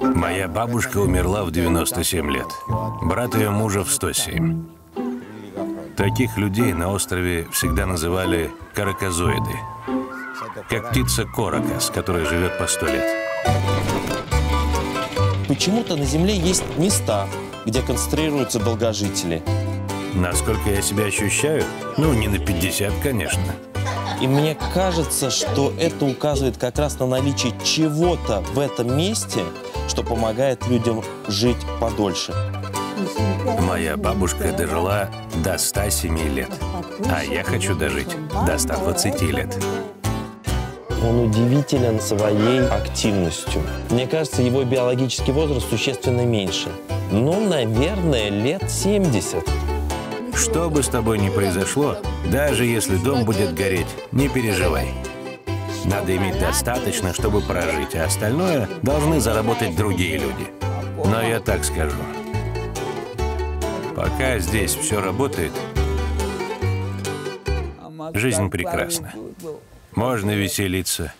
Моя бабушка умерла в 97 лет. Брат ее мужа в 107. Таких людей на острове всегда называли караказоиды. Как птица коракас, которая живет по сто лет. Почему-то на Земле есть места, где концентрируются долгожители. Насколько я себя ощущаю? Ну, не на 50, конечно. И мне кажется, что это указывает как раз на наличие чего-то в этом месте, что помогает людям жить подольше. Моя бабушка дожила до 107 лет, а я хочу дожить до 120 лет. Он удивителен своей активностью. Мне кажется, его биологический возраст существенно меньше. Ну, наверное, лет 70. Что бы с тобой ни произошло, даже если дом будет гореть, не переживай. Надо иметь достаточно, чтобы прожить, а остальное должны заработать другие люди. Но я так скажу. Пока здесь все работает, жизнь прекрасна. Можно веселиться,